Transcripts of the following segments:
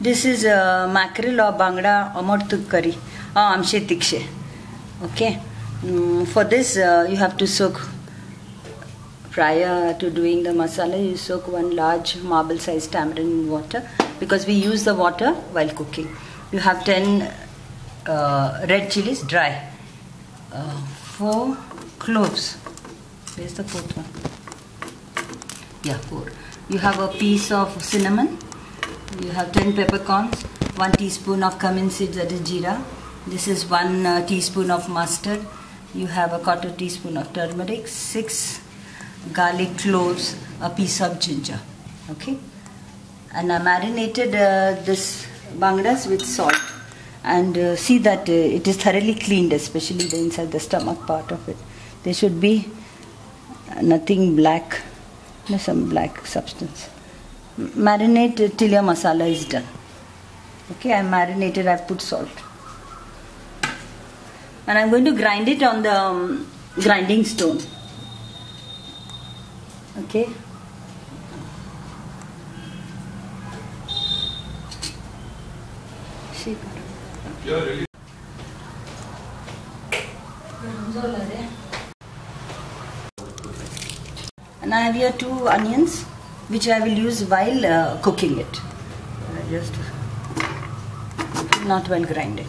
This is uh, mackerel or bangda amar curry. Oh, amshe tikshe. Okay. Mm, for this, uh, you have to soak. Prior to doing the masala, you soak one large marble-sized tamarind in water because we use the water while cooking. You have 10 uh, red chilies dry, uh, 4 cloves. Where's the fourth one? Yeah, 4. You have a piece of cinnamon. You have 10 peppercorns, 1 teaspoon of cumin seeds that is jeera. This is 1 uh, teaspoon of mustard. You have a quarter teaspoon of turmeric, 6 garlic cloves, a piece of ginger. Okay. And I marinated uh, this bangdas with salt and uh, see that uh, it is thoroughly cleaned, especially the inside the stomach part of it. There should be nothing black, no, some black substance. Marinate till your masala is done. Okay, I marinated, I've put salt. And I'm going to grind it on the um, grinding stone. Okay. And I have here two onions which I will use while uh, cooking it. I Just not while grinding.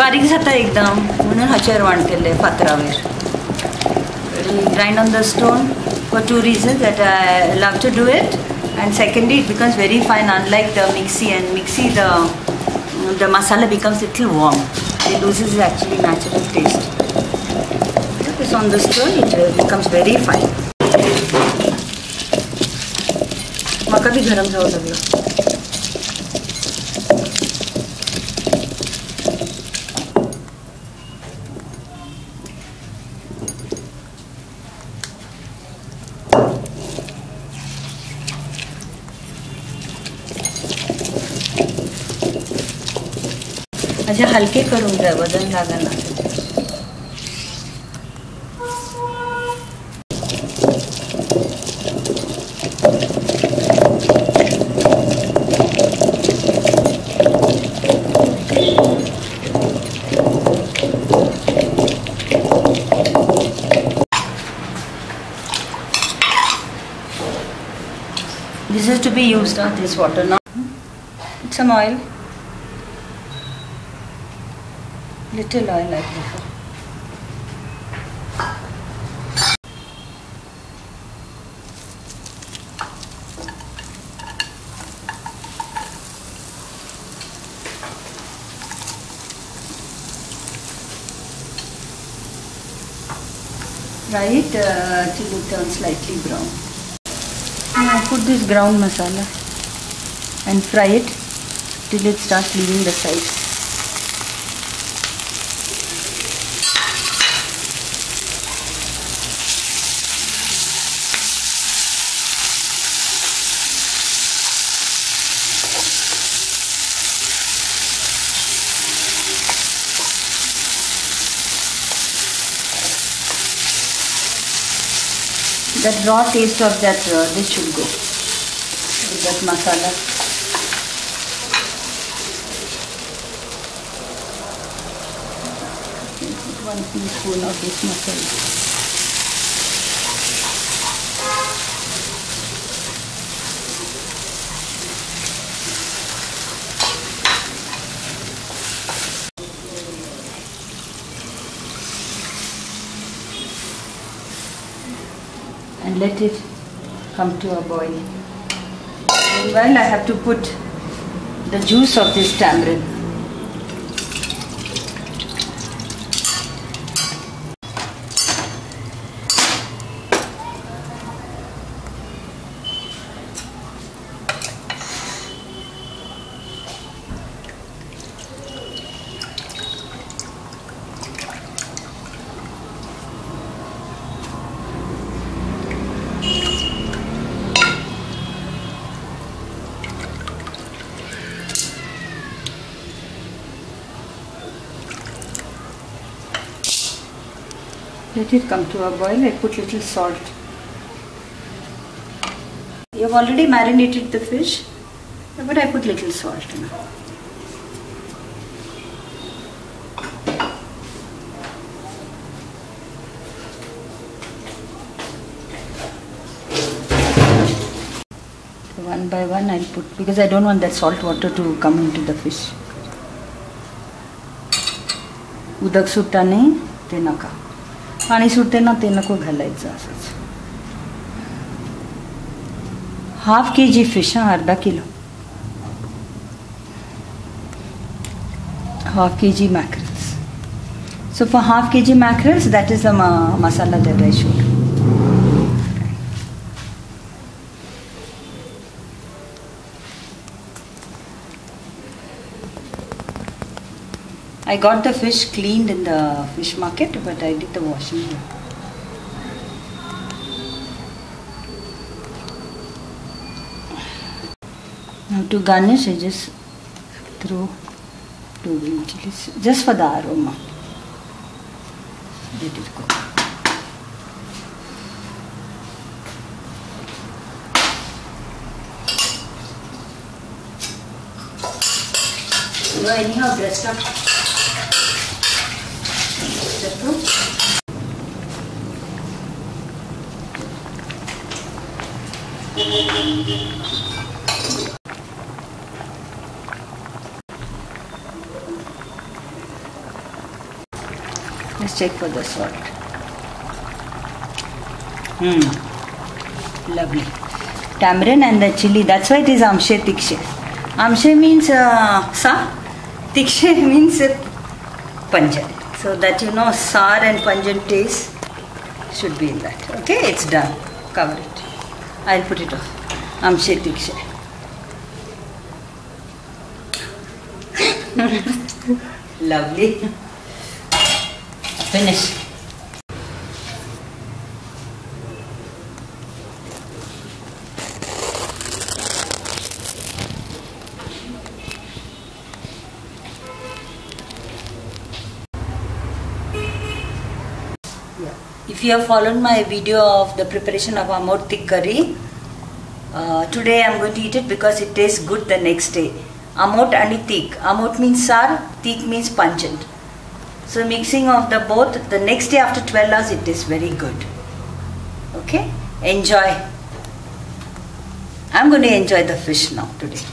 बारीक जाता एकदम म्हणून हाचेर वाण केल्ले फातरावेर grind on the stone for two reasons that I love to do it and secondly it becomes very fine unlike the mixie and mixie the the masala becomes little warm it loses its actually natural taste Put this on the stone it uh, becomes very fine म्हाका B गरम जावं लागलो असे हलके करून द्या वजन लागणार This is to be used, uh, this water now. Put some oil. Little oil I prefer. Fry it uh, till it turns slightly brown. Now put this ground masala and fry it till it starts leaving the sides. That raw taste of that uh, this should go. Put that masala. One teaspoon of this masala. And let it come to a boil. Meanwhile, I have to put the juice of this tamarind. Let it come to a boil. I put little salt. You've already marinated the fish, but I put little salt now. one by one I'll put because I don't want that salt water to come into the fish. Udak sutta tenaka. पाणी सुटते ना ते नको असंच half के जी fish हाँ अर्धा kilo half kg mackerels. So for half kg mackerels, that is the ma masala that I showed. I got the fish cleaned in the fish market, but I did the washing here. Now to garnish, I just throw two green chilies, just for the aroma. Let it. You are anyhow dressed up. Is that true? Let's check for the salt. Hmm. Lovely. Tamarind and the chili. That's why it is amshe tikshe. Amshe means uh, sa. Tikshe means uh, pungent. So that you know sour and pungent taste should be in that. Okay, it's done. Cover it. I'll put it off. amshe tikshe. Lovely. Finish. If you have followed my video of the preparation of ambot tik curry, uh, today I am going to eat it because it tastes good the next day. Amot and tik. Amot means sour, tik means pungent. So mixing of the both, the next day after 12 hours it is very good. Okay? Enjoy. I'm going to enjoy the fish now today.